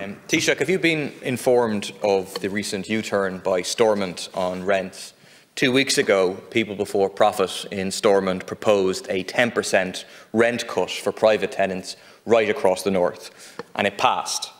Um, Taoiseach, have you been informed of the recent U-turn by Stormont on rents? Two weeks ago, People Before Profit in Stormont proposed a 10% rent cut for private tenants right across the north, and it passed.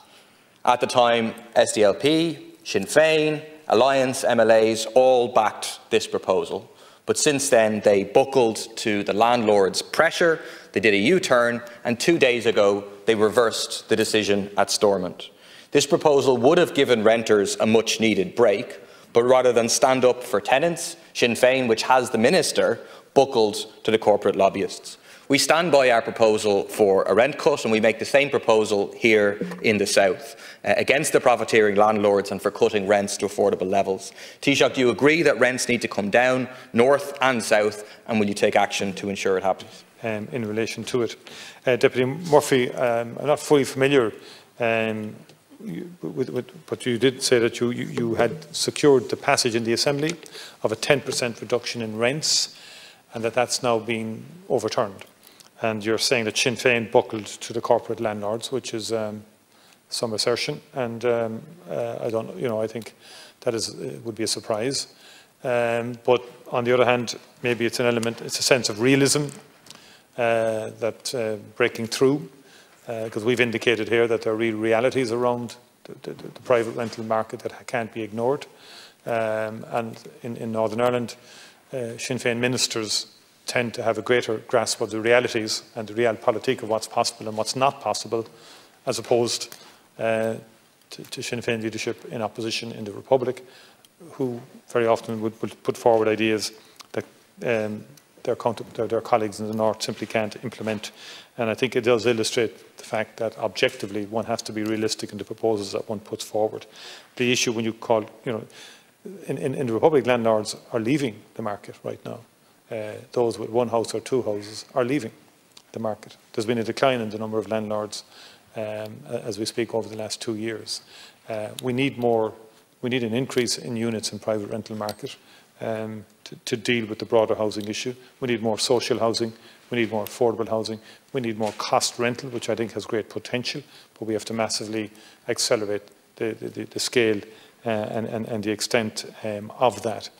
At the time, SDLP, Sinn Féin, Alliance, MLAs all backed this proposal. But since then, they buckled to the landlord's pressure, they did a U-turn, and two days ago, they reversed the decision at Stormont. This proposal would have given renters a much-needed break, but rather than stand up for tenants, Sinn Féin, which has the minister, buckled to the corporate lobbyists. We stand by our proposal for a rent cut and we make the same proposal here in the South uh, against the profiteering landlords and for cutting rents to affordable levels. Taoiseach, do you agree that rents need to come down north and south and will you take action to ensure it happens? Um, in relation to it. Uh, Deputy Murphy, um, I'm not fully familiar um, with, with, but you did say that you, you, you, had secured the passage in the Assembly of a 10% reduction in rents and that that's now been overturned. And you're saying that Sinn Féin buckled to the corporate landlords, which is um, some assertion. And um, uh, I don't, you know, I think that is uh, would be a surprise. Um, but on the other hand, maybe it's an element, it's a sense of realism uh, that uh, breaking through because uh, we've indicated here that there are real realities around the, the, the private rental market that can't be ignored. Um, and in, in, Northern Ireland, uh, Sinn Féin ministers tend to have a greater grasp of the realities and the realpolitik of what's possible and what's not possible, as opposed uh, to, to Sinn Féin leadership in opposition in the Republic, who very often would, would put forward ideas that um, their, their, their, colleagues in the North simply can't implement. And I think it does illustrate the fact that objectively one has to be realistic in the proposals that one puts forward. The issue when you call, you know, in, in, in the Republic, landlords are leaving the market right now. Uh, those with one house or two houses are leaving the market. There's been a decline in the number of landlords um, as we speak over the last two years. Uh, we need more, we need an increase in units in private rental market um, to, to, deal with the broader housing issue. We need more social housing. We need more affordable housing. We need more cost rental, which I think has great potential, but we have to massively accelerate the, the, the scale uh, and, and, and, the extent um, of that.